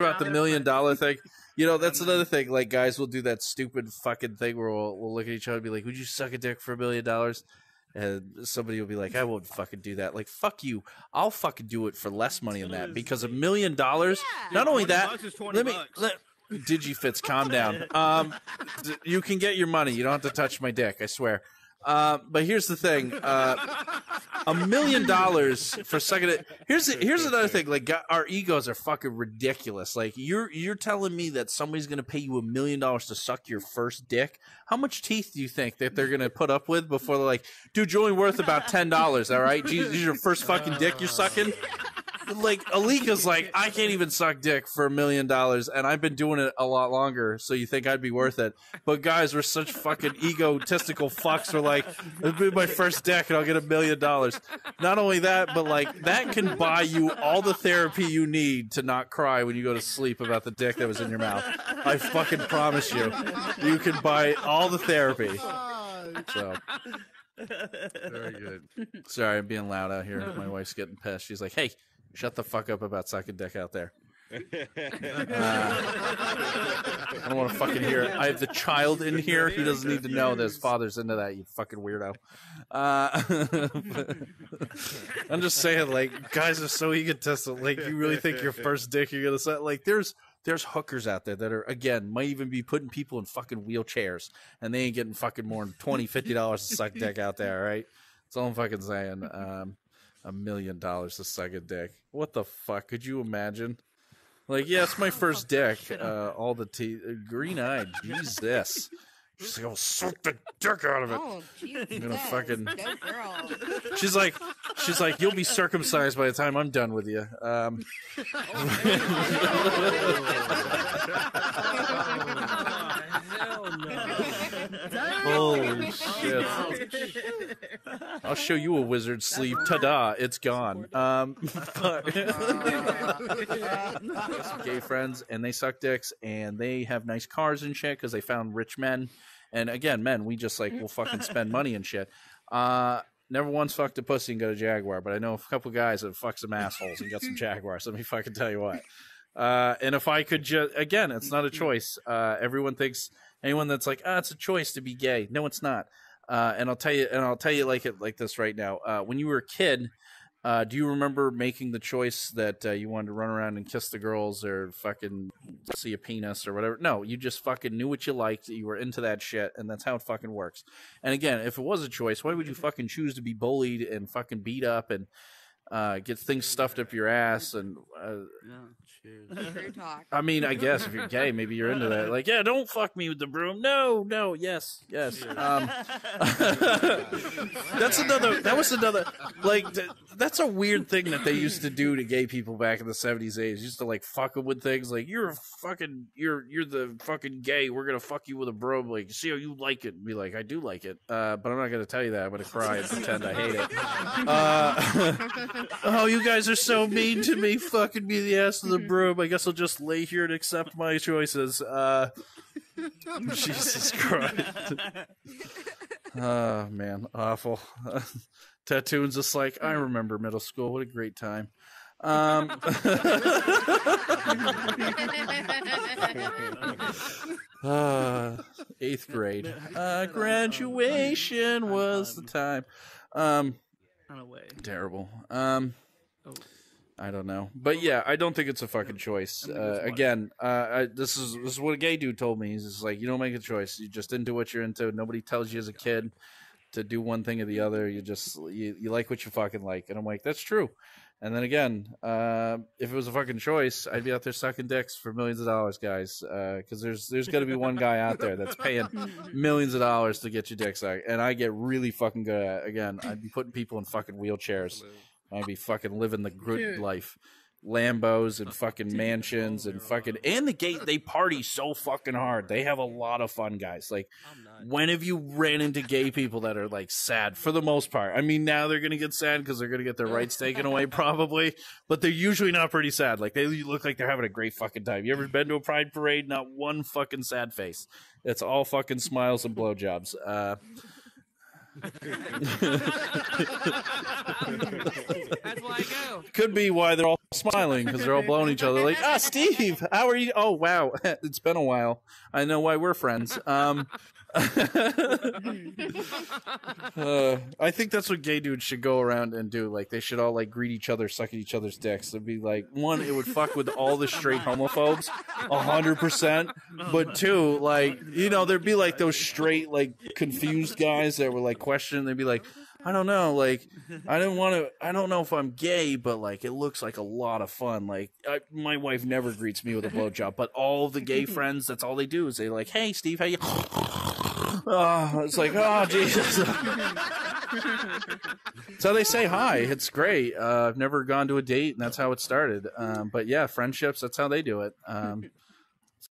about the million dollar thing. You know, that's another thing. Like, guys will do that stupid fucking thing where we'll, we'll look at each other and be like, Would you suck a dick for a million dollars? And somebody will be like, I won't fucking do that. Like, fuck you. I'll fucking do it for less money than that because a million dollars. Not only that, bucks is 20 let me. bucks. Let, Digifits, calm down. Um, you can get your money. You don't have to touch my dick. I swear. Uh, but here's the thing: uh, a million dollars for it. Here's here's another thing. Like our egos are fucking ridiculous. Like you're you're telling me that somebody's gonna pay you a million dollars to suck your first dick. How much teeth do you think that they're gonna put up with before they're like, dude, you're only worth about ten dollars. All right, Gee, this is your first fucking dick you're sucking. Like Alika's like, I can't even suck dick for a million dollars, and I've been doing it a lot longer. So you think I'd be worth it? But guys, we're such fucking egotistical fucks. We're like, it'll be my first dick, and I'll get a million dollars. Not only that, but like that can buy you all the therapy you need to not cry when you go to sleep about the dick that was in your mouth. I fucking promise you, you can buy all the therapy. So. Very good. Sorry, I'm being loud out here. My wife's getting pissed. She's like, "Hey, shut the fuck up about sucking dick out there." Uh, I don't want to fucking hear it. I have the child in here. He doesn't need to know that his father's into that. You fucking weirdo. Uh, I'm just saying, like, guys are so egotistical. Like, you really think your first dick you're gonna suck? Like, there's there's hookers out there that are again might even be putting people in fucking wheelchairs, and they ain't getting fucking more than 20 50 dollars to suck dick out there. Right? That's all I'm fucking saying. Um, a million dollars to suck a dick. What the fuck? Could you imagine? Like, yeah, it's my first dick. Uh, all the teeth, green eyed. Jesus. She's like, I'll suck the dick out of it. Oh, Jesus. I'm gonna fucking. Go girl. She's like, she's like, you'll be circumcised by the time I'm done with you. Um, holy I'll show you a wizard sleeve. Ta-da! It's gone. Um, some gay friends, and they suck dicks, and they have nice cars and shit because they found rich men. And again, men, we just like will fucking spend money and shit. Uh, never once fucked a pussy and got a Jaguar, but I know a couple guys that fucked some assholes and got some Jaguars. Let me fucking tell you what. Uh, and if I could just, again, it's not a choice. Uh, everyone thinks anyone that's like, ah, it's a choice to be gay. No, it's not. Uh, and I'll tell you, and I'll tell you like it like this right now. Uh, when you were a kid, uh, do you remember making the choice that uh, you wanted to run around and kiss the girls or fucking see a penis or whatever? No, you just fucking knew what you liked. You were into that shit, and that's how it fucking works. And again, if it was a choice, why would you fucking choose to be bullied and fucking beat up and uh, get things stuffed up your ass and uh, True talk. I mean, I guess if you're gay, maybe you're into that. Like, yeah, don't fuck me with the broom. No, no, yes, yes. Um, that's another. That was another. Like, th- that's a weird thing that they used to do to gay people back in the seventies, eighties. Used to like fuck them with things. Like, you're a fucking, you're you're the fucking gay. We're gonna fuck you with a broom. Like, see how you like it. And be like, I do like it, uh, but I'm not gonna tell you that. I'm gonna cry and pretend I hate it. Oh, you guys are so mean to me. Fucking me the ass of the broom. I guess I'll just lay here and accept my choices. Uh, Jesus Christ. Oh man, awful. Tattoo's just like I remember middle school. What a great time. Um, uh, eighth grade. Uh, graduation was the time. Um, Run away. terrible. Um, Oh. I don't know, but yeah, I don't think it's a fucking choice. Uh, again, uh, I, this is this is what a gay dude told me. He's just like, you don't make a choice. You just into what you're into. Nobody tells you as a kid to do one thing or the other. You just you, you like what you fucking like, and I'm like, that's true. And then again, uh, if it was a fucking choice, I'd be out there sucking dicks for millions of dollars, guys. Because there's there's got to be one guy out there that's paying millions of dollars to get your dick sucked, and I get really fucking good at. it. Again, I'd be putting people in fucking wheelchairs. I'd be fucking living the good Dude. life. Lambos and fucking mansions and fucking and the gate they party so fucking hard. They have a lot of fun, guys. Like when have you ran into gay people that are like sad for the most part? I mean, now they're gonna get sad because they're gonna get their rights taken away, probably. But they're usually not pretty sad. Like they look like they're having a great fucking time. You ever been to a pride parade? Not one fucking sad face. It's all fucking smiles and blowjobs. Uh, That's why I go. Could be why they're all smiling because they're all blowing each other. Like, ah, Steve, how are you? Oh, wow, it's been a while. I know why we're friends. Um, uh, I think that's what gay dudes should go around and do. Like, they should all like greet each other, suck at each other's dicks. It'd be like one, it would fuck with all the straight homophobes, hundred percent. But two, like, you know, there'd be like those straight, like, confused guys that were like questioning. They'd be like. I don't know. Like, I don't want to. I don't know if I'm gay, but like, it looks like a lot of fun. Like, I, my wife never greets me with a blowjob, but all the gay friends, that's all they do is they like, "Hey, Steve, how you?" Oh, it's like, oh Jesus. so they say hi. It's great. Uh, I've never gone to a date, and that's how it started. Um, but yeah, friendships. That's how they do it. Um,